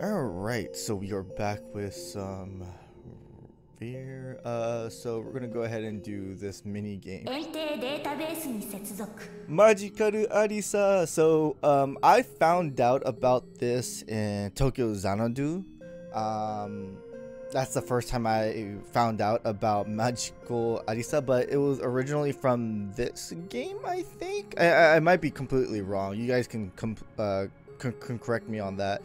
Alright, so we are back with some beer. Uh, so we're gonna go ahead and do this mini game. Magical Arisa! So, um, I found out about this in Tokyo Xanadu. Um, that's the first time I found out about Magical Arisa, but it was originally from this game, I think. I, I, I might be completely wrong. You guys can uh, can, can correct me on that.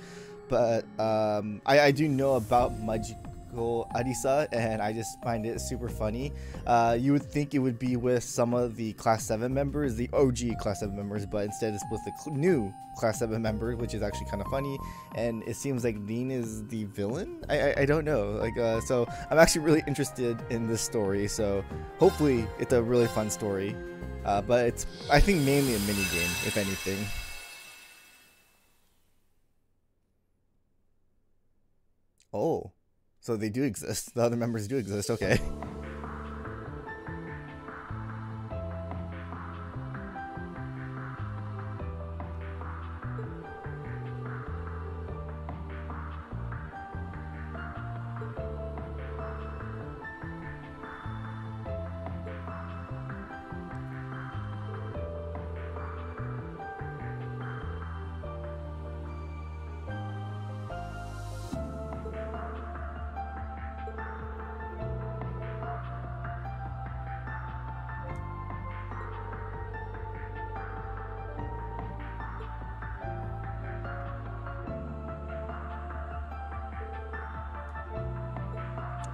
But um, I, I do know about Magical Arisa, and I just find it super funny. Uh, you would think it would be with some of the Class 7 members, the OG Class 7 members, but instead it's with the new Class 7 members, which is actually kind of funny. And it seems like Dean is the villain? I, I, I don't know. Like, uh, so I'm actually really interested in this story, so hopefully it's a really fun story. Uh, but it's, I think, mainly a mini game, if anything. Oh, so they do exist. The other members do exist. Okay.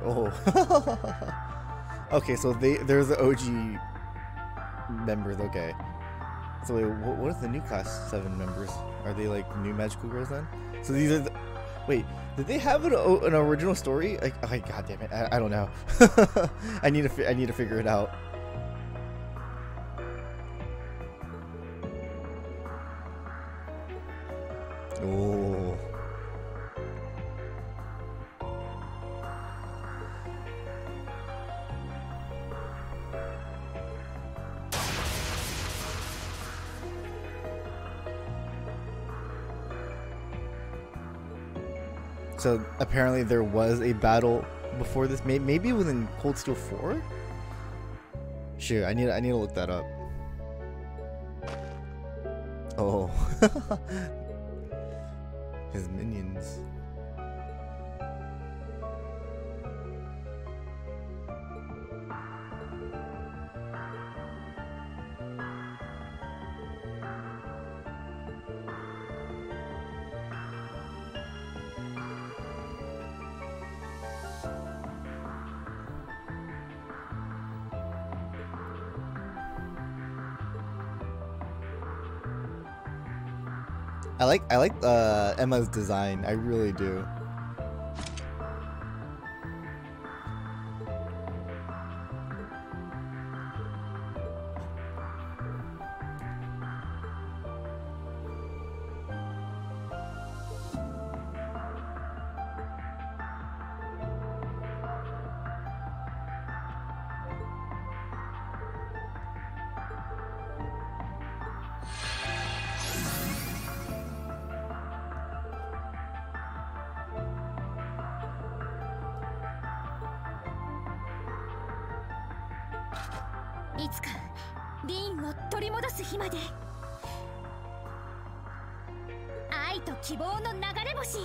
Oh. okay, so they there's the OG members. Okay. So wait, what, what are the new class seven members? Are they like new magical girls then? So these are. The, wait, did they have an, an original story? Like, oh, god damn it, I, I don't know. I need to I need to figure it out. Oh. So apparently there was a battle before this. Maybe it was in Cold Steel 4. Sure, I need I need to look that up. Oh, his minions. I like I like uh, Emma's design. I really do.「いつかディーンを取り戻す日まで」「愛と希望の流れ星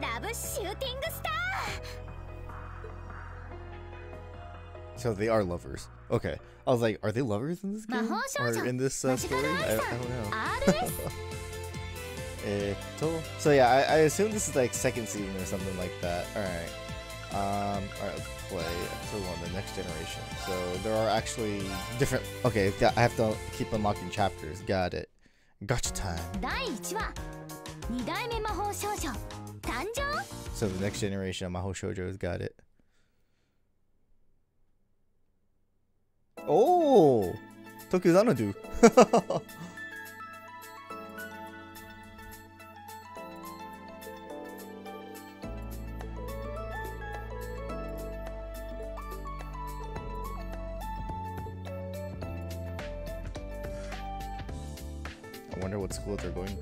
ラブシューティングスター」 So they are lovers. Okay, I was like, are they lovers in this game Mahou or in this uh, Magical story? I, I Arisa. don't know. RS Eto. So yeah, I, I assume this is like second season or something like that. All right. Um, alright, let's play episode one, the next generation. So there are actually different. Okay, I have to keep unlocking chapters. Got it. Gotcha time. So the next generation of Mahou Shoujo's got it. Oh! Tokyo Xanadu! what school they're going.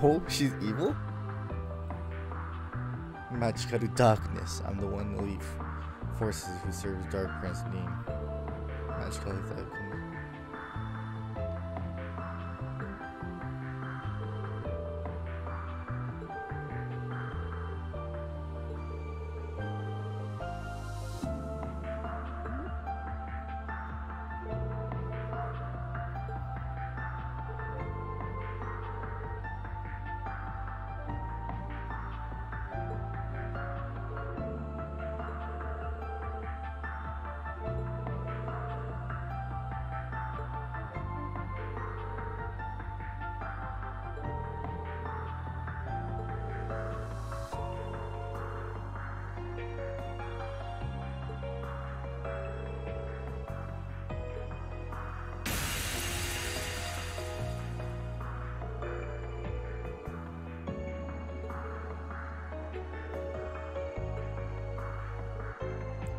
Oh, she's evil? magic Magical darkness. I'm the one leaf forces who serves Dark Prince Neem. Magical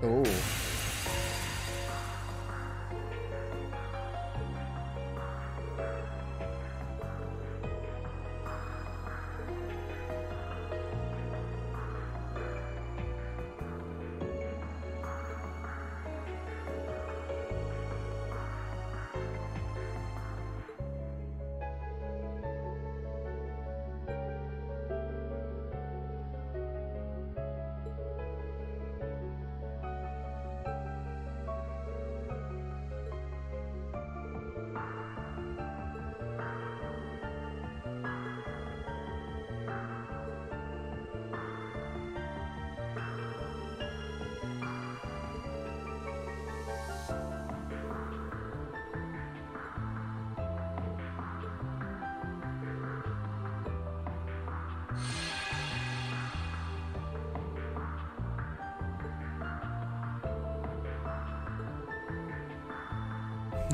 Oh.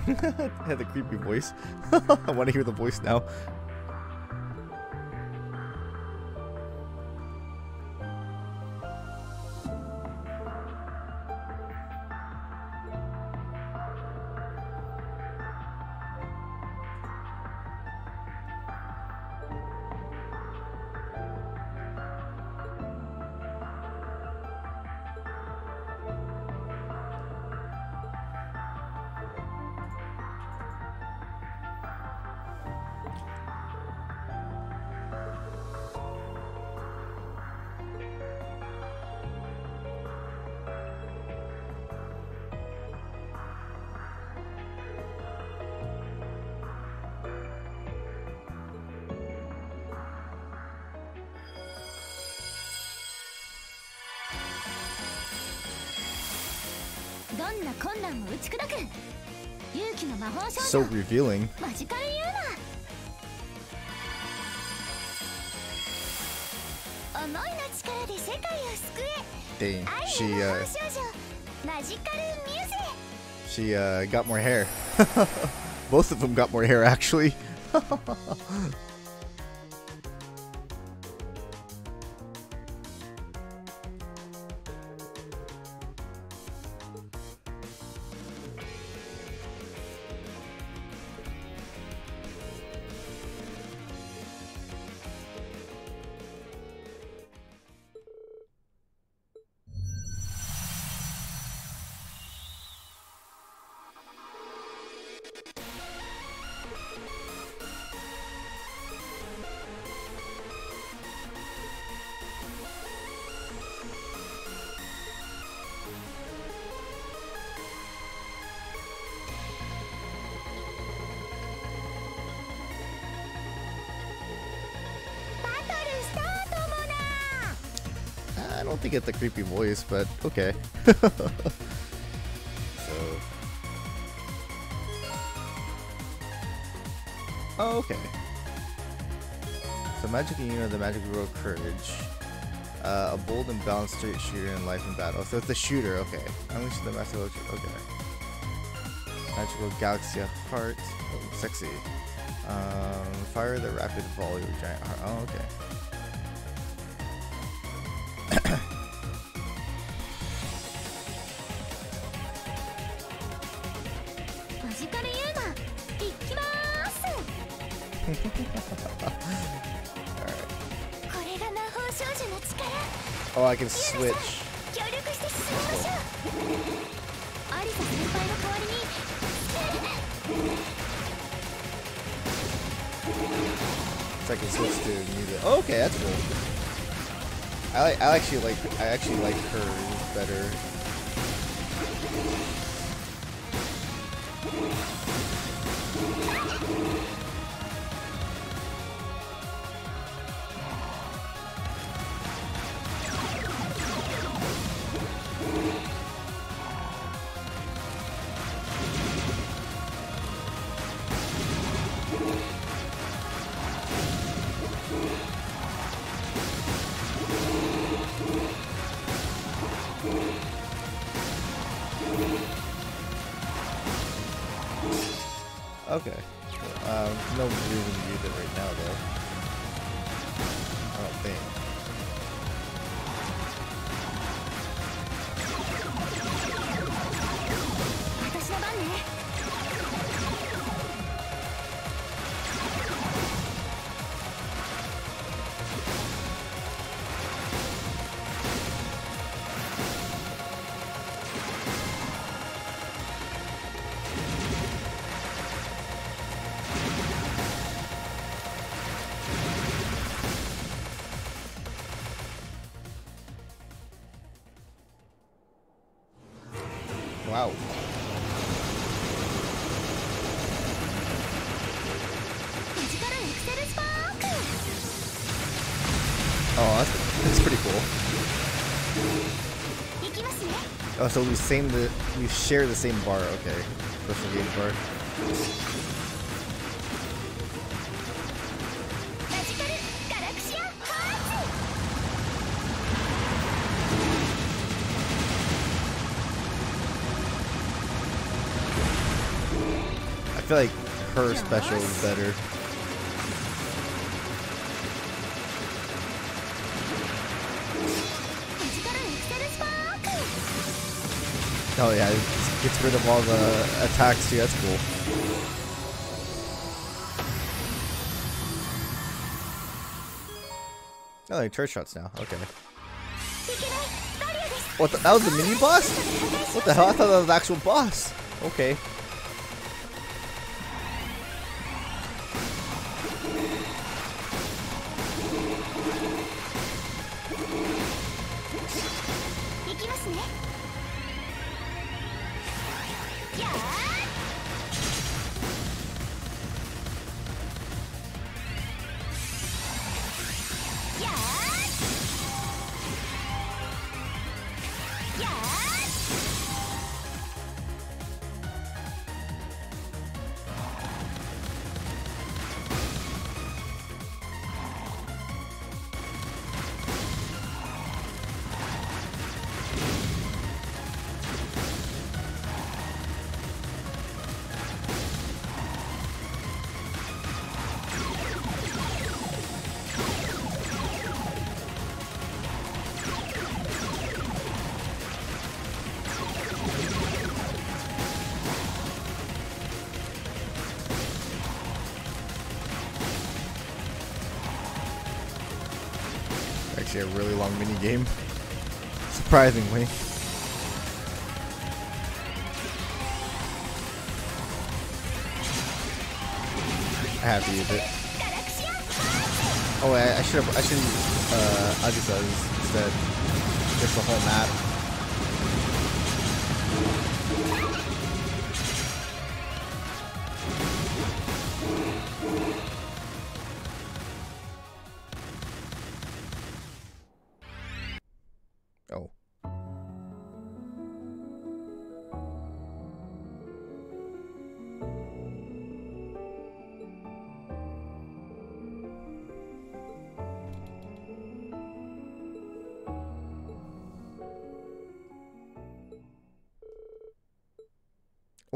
had the creepy voice. I want to hear the voice now. So revealing. Dang, she uh, she uh, got more hair. Both of them got more hair actually. think it's a creepy voice, but okay. so. Oh, okay. So Magic Unit, the Magic Girl Courage. Uh, a bold and balanced straight shooter in life and battle. So it's a shooter, okay. Unleash the Magical, okay. Magical Galaxy Heart, oh, sexy. Um, fire the rapid volley giant heart. Oh, okay. Oh, I can switch. I can switch to Musse. Oh, okay, that's cool. I like. I actually like. I actually like her better. Okay. Um, no reason to use it right now, though. Wow. Oh, that's, that's pretty cool. Oh, so we same the we share the same bar. Okay, special game bar. feel like her special is better. Oh yeah, it gets rid of all the attacks too, that's cool. Oh, they're turret shots now, okay. What, the, that was the mini boss? What the hell, I thought that was the actual boss. Okay. actually a really long mini game. Surprisingly. I have to use it. Oh, I, I should have. I should use uh, just instead. Just the whole map.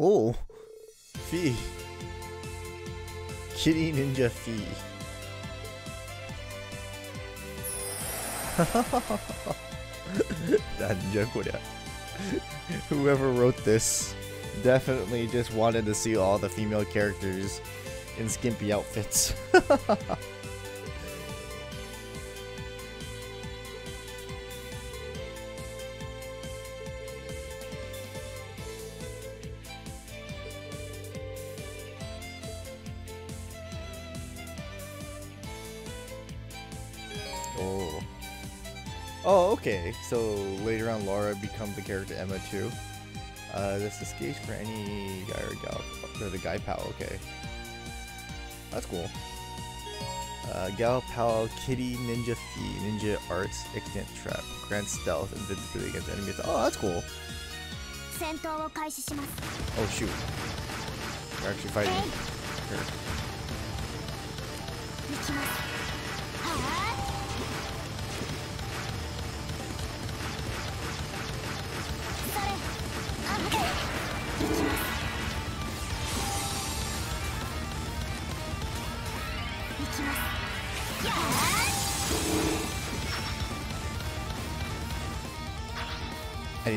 Oh. Fie. Kitty Ninja Fie. Whoever wrote this definitely just wanted to see all the female characters in skimpy outfits. Oh, okay. So later on, Laura becomes the character Emma too. Uh, this is gauge for any guy or gal. Or the guy pal, okay. That's cool. Uh, gal pal, kitty, ninja Fie, ninja arts, extant trap, grand stealth, invincibility against enemies. Oh, that's cool. Oh, shoot. We're actually fighting.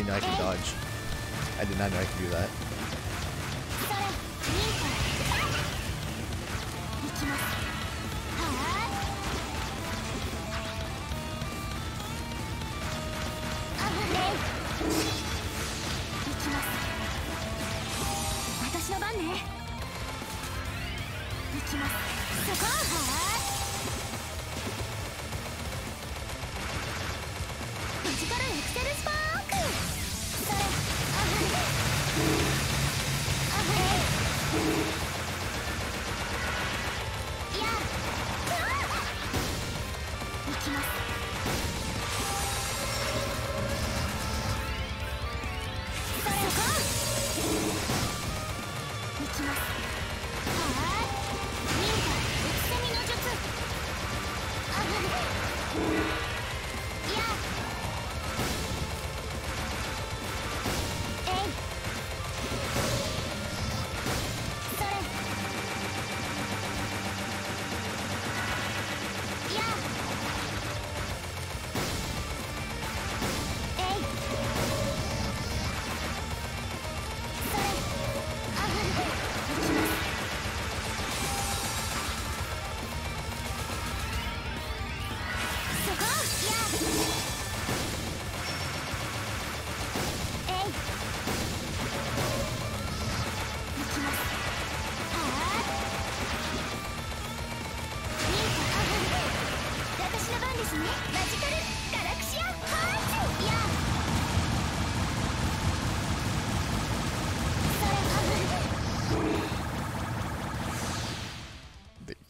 didn't know I could dodge. I did not know I could do that.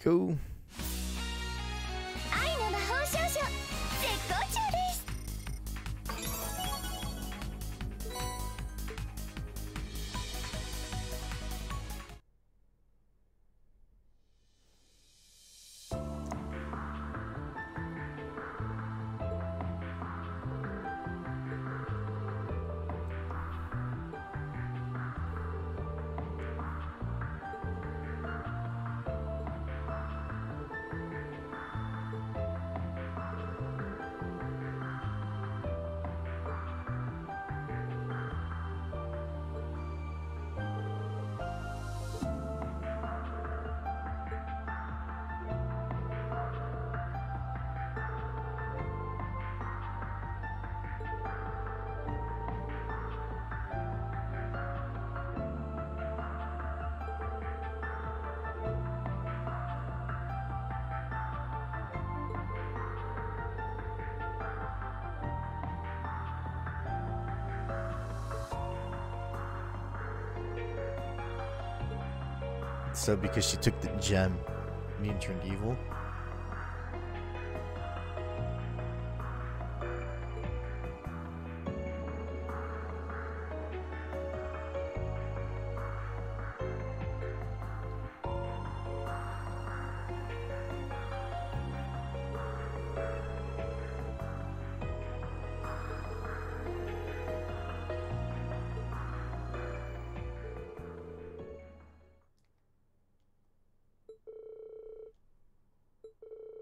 Cool. So, because she took the gem. Me and turned evil. Uh...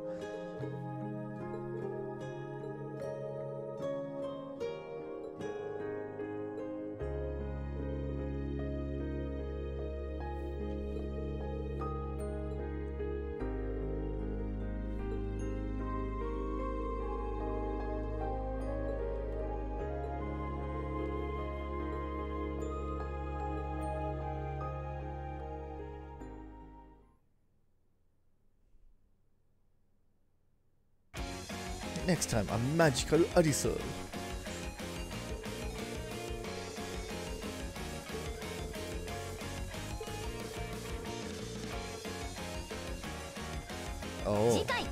Next time on Magical Arisa. Oh. 次回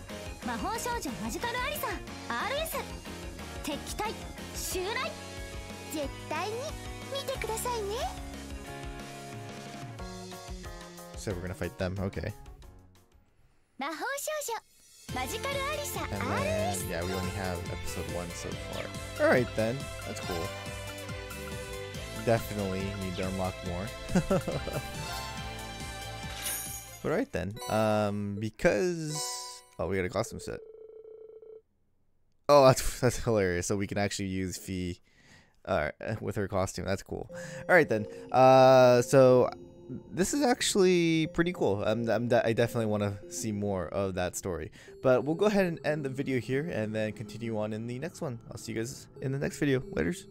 魔法少女マジカルアリサ RS 敵機体襲来絶対に見てくださいね So we're gonna fight them. Okay. Magical Arisa. And then, yeah, we only have episode one so far. All right then, that's cool. Definitely need to unlock more. All right then, um, because oh, we got a costume set. Oh, that's that's hilarious. So we can actually use Fie, uh, with her costume. That's cool. All right then, uh, so this is actually pretty cool. I'm, I'm de- I definitely want to see more of that story. But we'll go ahead and end the video here and then continue on in the next one. I'll see you guys in the next video. Laters.